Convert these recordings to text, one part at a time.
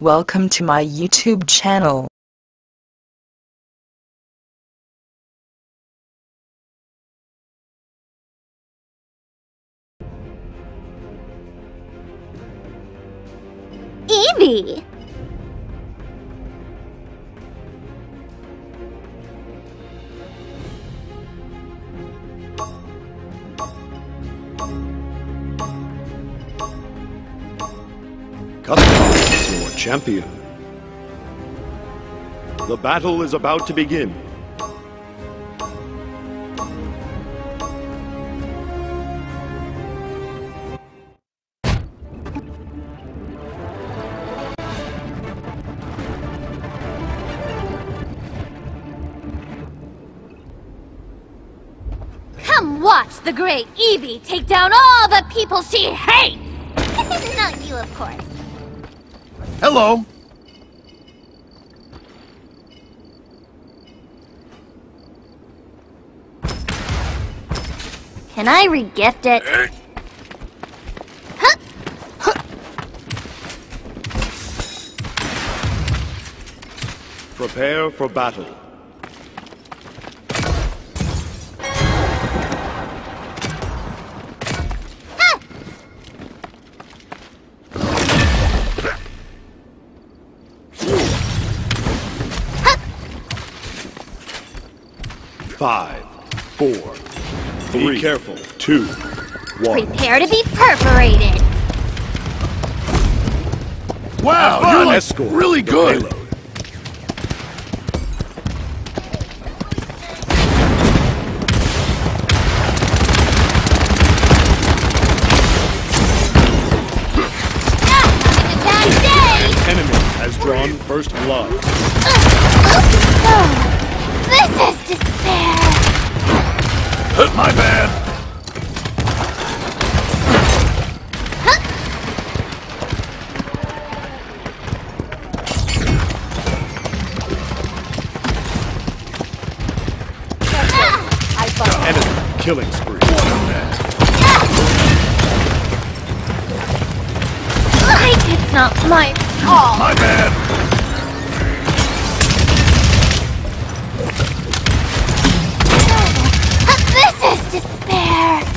Welcome to my YouTube channel. Evie! Your champion. The battle is about to begin. Come watch the great Evie take down all the people she hates! Not you, of course. Hello. Can I regift it? Huh? Prepare for battle. Four, three, Be careful. two, one. Prepare to be perforated! Wow, fun. you're like Escort really good. payload. Having a bad day! Enemy has drawn first blood. Uh, oh. My bad. Enemy killing spree. Like it's not my fault! My bad. Despair!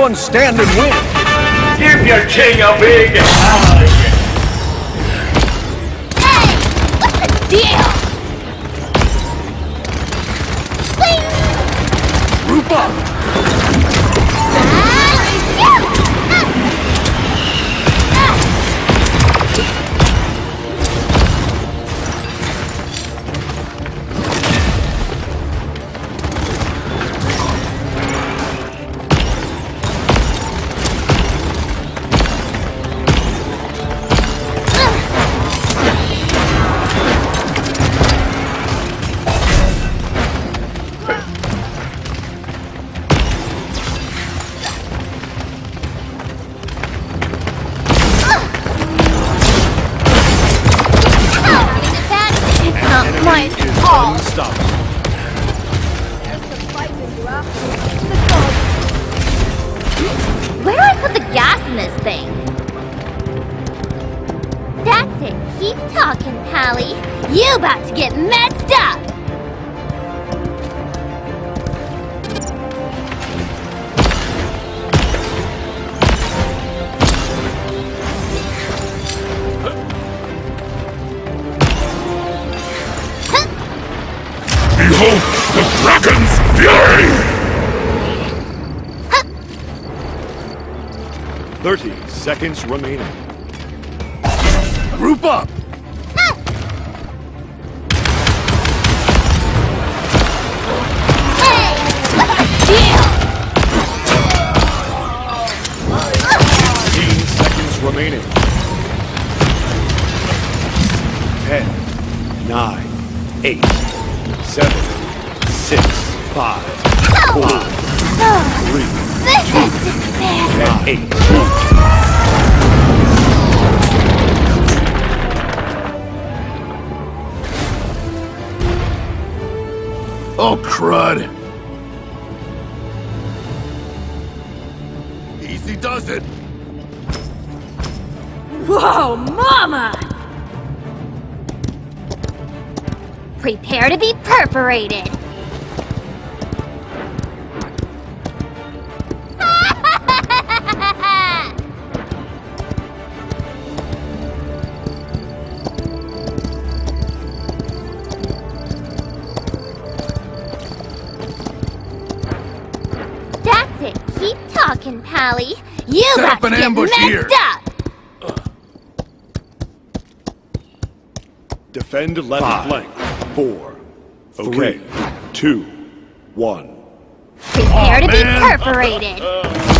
Last one standing win. Give your king a big hug. Hey! What's the deal? Wing! Group up. Keep talking, Pally. You about to get messed up. Behold the dragon's fury! 30 seconds remaining. Group up. Hey, what's the deal? 15 seconds remaining. 10, 9, 8, 7, 6, 5, 4, 3, This is despair. and 8. Oh, crud. Easy does it. Whoa, mama! Prepare to be perforated. Talking, Pally. You Set about up an to get ambush messed here. up. Defend left Five. flank. 4, okay. 2, 1. Prepare to be man. perforated. Uh,